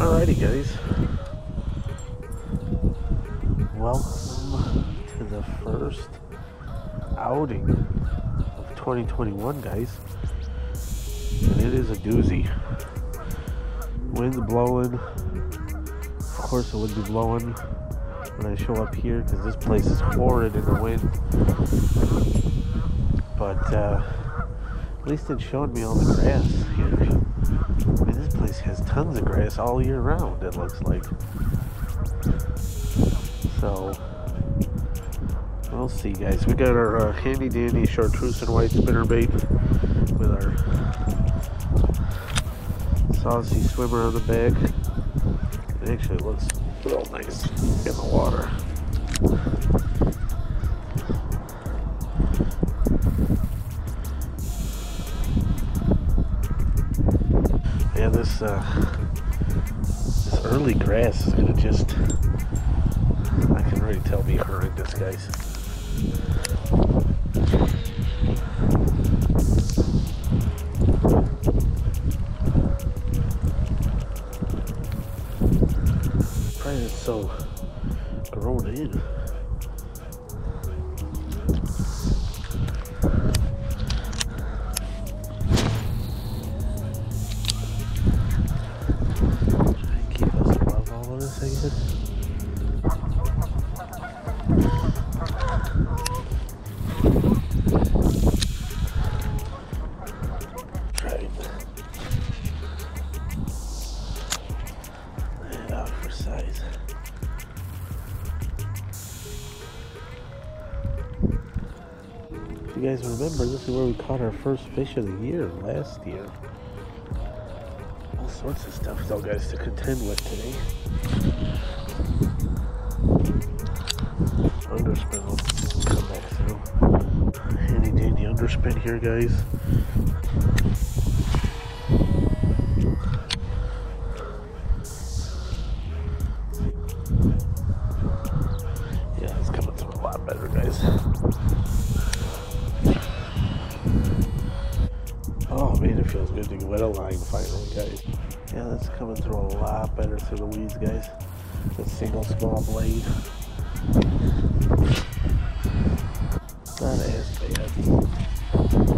Alrighty guys. Welcome to the first outing of 2021 guys. And it is a doozy. Wind's blowing. Of course it would be blowing when I show up here because this place is horrid in the wind. But uh, at least it's showing me all the grass here. Has tons of grass all year round, it looks like. So, we'll see, guys. We got our uh, handy dandy chartreuse and white spinnerbait with our saucy swimmer on the back. It actually looks real nice in the water. This uh, this early grass is gonna just I can already tell be horrendous, guys. Of this, I guess. Right. Out for size. You guys remember, this is where we caught our first fish of the year last year. Sorts of stuff, though, guys, to contend with today. Underspin will come back through. Handy dandy underspin here, guys. Yeah, it's coming through a lot better, guys. Oh man, it feels good to get a line finally, guys. Yeah, that's coming through a lot better through the weeds, guys. The single small blade. Not as bad.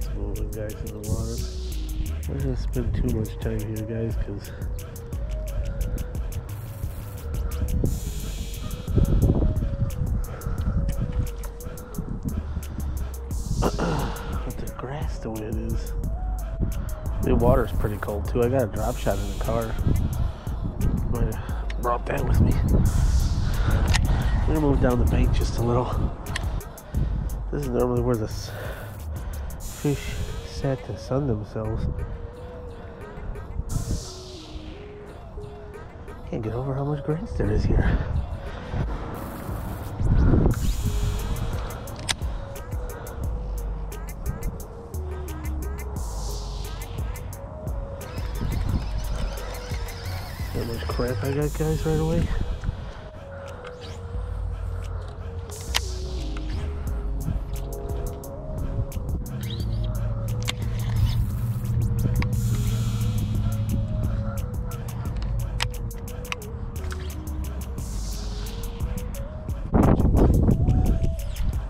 The moving, guys, in the water. I'm not gonna spend too much time here, guys, because the grass the way it is. The water's pretty cold too. I got a drop shot in the car. Might have brought that with me. I'm gonna move down the bank just a little. This is normally where the s- fish sat to sun themselves. Can't get over how much grass there is here. How much crap I got, guys, right away.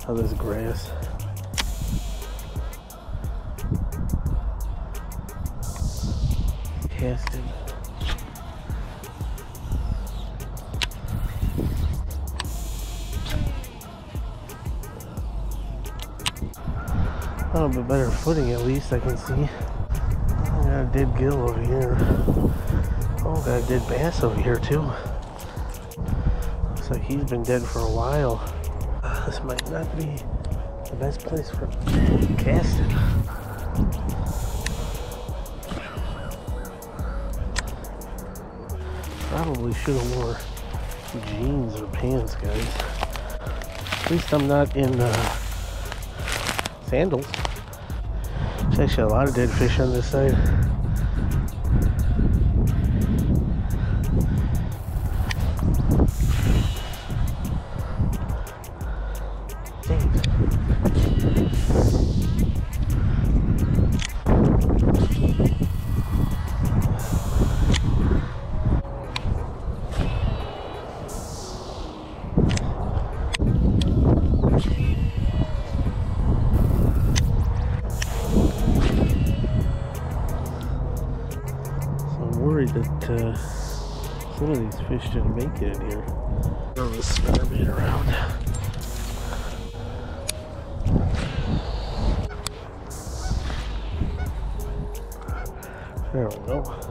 How this grass. Casting. A little bit better footing at least I can see. I got a dead gill over here. Oh, got a dead bass over here too. Looks like he's been dead for a while. This might not be the best place for casting. Probably should have wore jeans or pants, guys. At least I'm not in uh, sandals. There's actually a lot of dead fish on this side. Fish didn't make it in here. Throw the spinnerbait around. There we go.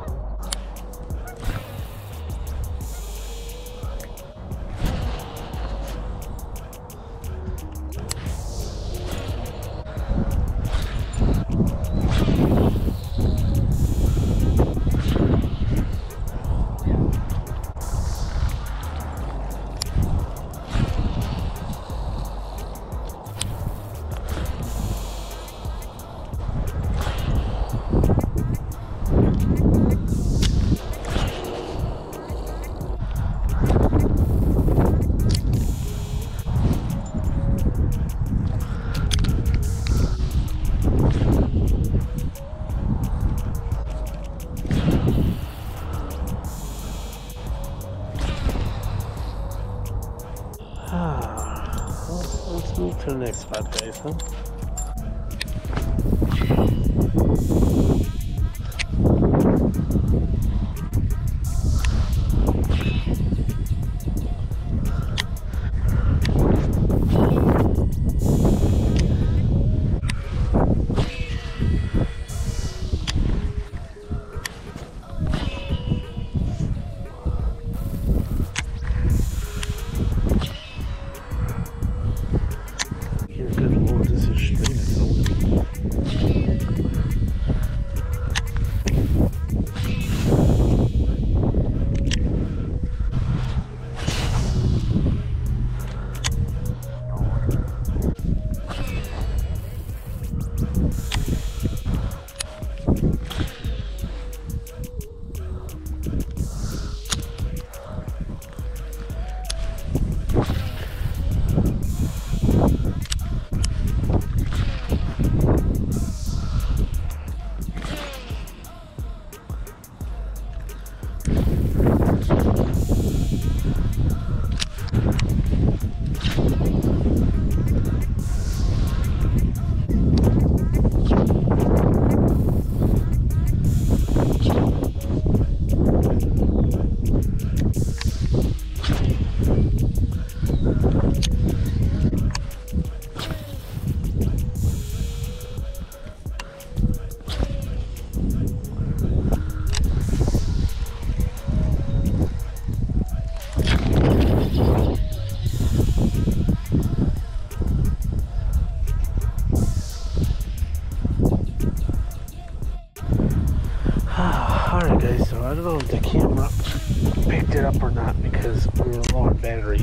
It up or not because we were low on battery.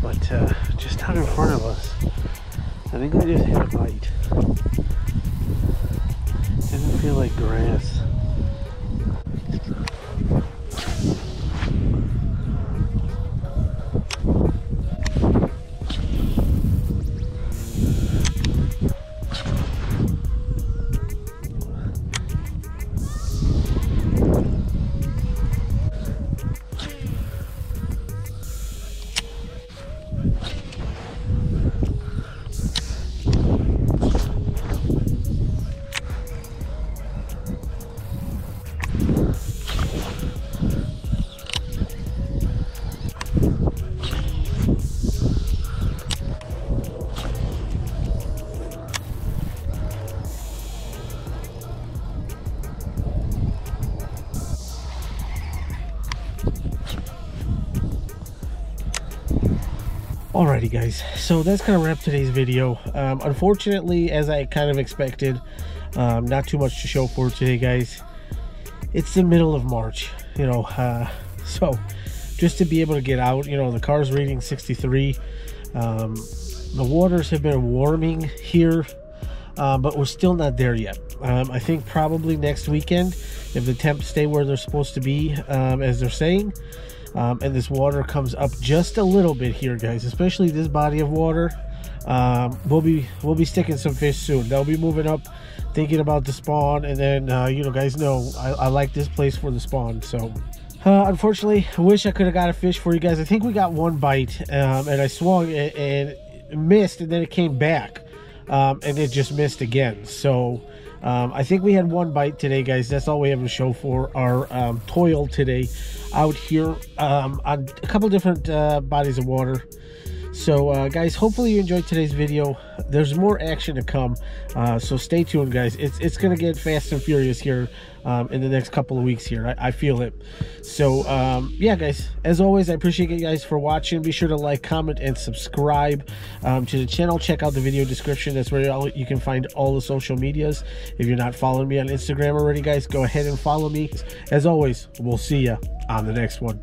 But uh, just out in front of us, I think I just hit a bite. Didn't feel like grass. Alrighty guys, so that's gonna wrap today's video. Um, unfortunately, as I kind of expected, um, not too much to show for today guys. It's the middle of March, you know, uh, so just to be able to get out, you know, the car's reading 63. Um, the waters have been warming here uh, but we're still not there yet. Um, I think probably next weekend, if the temps stay where they're supposed to be, um, as they're saying, um, and this water comes up just a little bit here, guys, especially this body of water. Um, we'll be we'll be sticking some fish soon. They'll be moving up, thinking about the spawn, and then uh, you know, guys know I, I like this place for the spawn. So uh, unfortunately, I wish I could have got a fish for you guys. I think we got one bite, um, and I swung and, and, missed, and then it came back, um, and it just missed again. So um, I think we had one bite today, guys. That's all we have to show for our um, toil today out here um, on a couple different uh, bodies of water. So, uh, guys, hopefully you enjoyed today's video. There's more action to come, uh, so stay tuned, guys. It's it's gonna get fast and furious here um, in the next couple of weeks. Here, I, I feel it. So, um, yeah, guys. As always, I appreciate you guys for watching. Be sure to like, comment, and subscribe um, to the channel. Check out the video description. That's where you can find all the social medias. If you're not following me on Instagram already, guys, go ahead and follow me. As always, we'll see you on the next one.